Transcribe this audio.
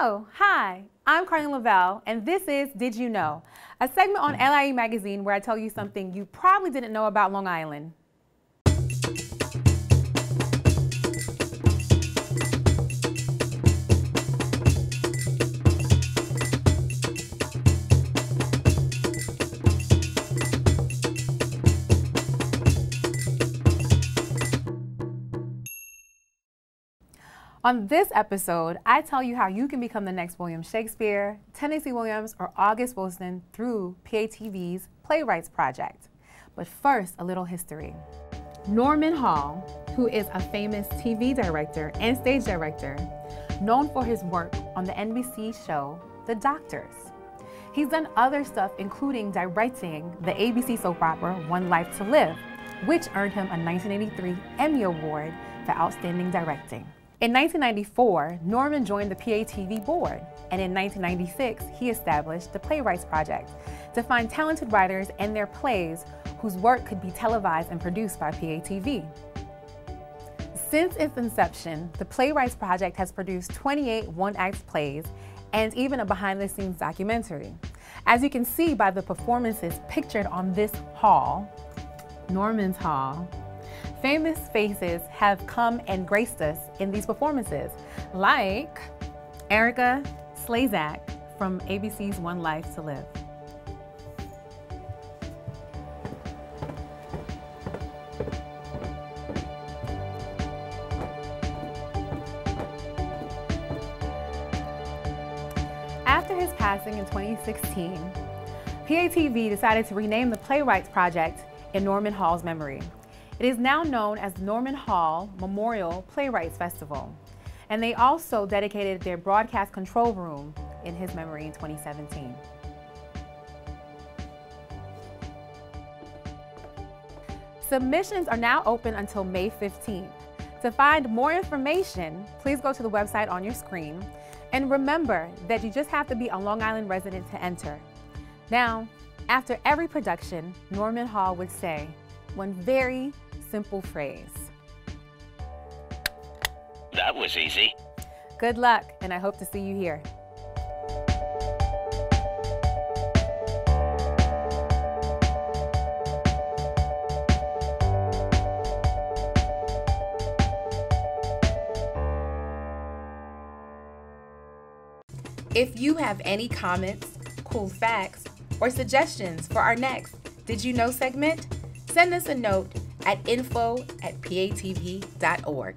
Hello, hi, I'm Karleen Leveille, and this is Did You Know, a segment on hmm. LIE Magazine where I tell you something you probably didn't know about Long Island. On this episode, I tell you how you can become the next William Shakespeare, Tennessee Williams, or August Wilson through PATV's Playwrights Project. But first, a little history. Norman Hall, who is a famous TV director and stage director, known for his work on the NBC show The Doctors. He's done other stuff, including directing the ABC soap opera One Life to Live, which earned him a 1983 Emmy Award for Outstanding Directing. In 1994, Norman joined the PATV board, and in 1996, he established the Playwrights Project to find talented writers and their plays whose work could be televised and produced by PATV. Since its inception, the Playwrights Project has produced 28 one-act plays and even a behind-the-scenes documentary. As you can see by the performances pictured on this hall, Norman's Hall, Famous faces have come and graced us in these performances, like Erika Slezak from ABC's One Life to Live. After his passing in 2016, PATV decided to rename the Playwrights Project in Norman Hall's memory. It is now known as Norman Hall Memorial Playwrights Festival. And they also dedicated their broadcast control room in his memory in 2017. Submissions are now open until May 15th. To find more information, please go to the website on your screen. And remember that you just have to be a Long Island resident to enter. Now, after every production, Norman Hall would say one very simple phrase. That was easy. Good luck, and I hope to see you here. If you have any comments, cool facts, or suggestions for our next Did You Know segment, send us a note at info at patv.org.